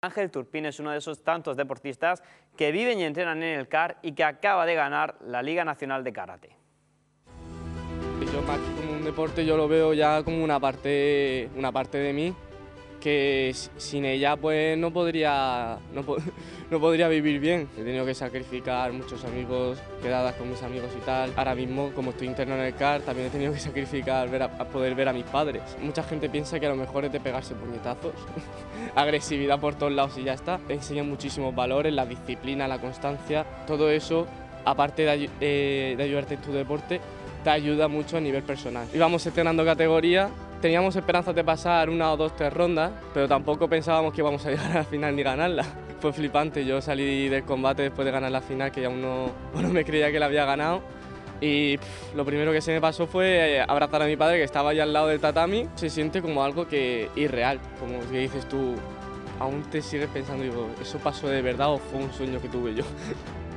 Ángel Turpín es uno de esos tantos deportistas que viven y entrenan en el CAR y que acaba de ganar la Liga Nacional de Karate. Yo más como un deporte yo lo veo ya como una parte, una parte de mí que sin ella pues no podría, no, no, podría vivir bien. He tenido que sacrificar muchos amigos, quedadas con mis amigos y tal. Ahora mismo, como estoy interno en el CAR, también he tenido que sacrificar ver a, poder ver a mis padres. Mucha gente piensa que a lo mejor es de pegarse puñetazos, agresividad por todos lados y ya está. Te enseñan muchísimos valores, la disciplina, la constancia, todo eso, aparte de, eh, de ayudarte en tu deporte, te ayuda mucho a nivel personal. Íbamos estrenando categoría Teníamos esperanzas de pasar una o dos, tres rondas, pero tampoco pensábamos que íbamos a llegar a la final ni ganarla. Fue flipante, yo salí del combate después de ganar la final, que aún no, no me creía que la había ganado. Y lo primero que se me pasó fue eh, abrazar a mi padre que estaba allá al lado del tatami. Se siente como algo que irreal, como que dices tú, aún te sigues pensando, digo, ¿eso pasó de verdad o fue un sueño que tuve yo?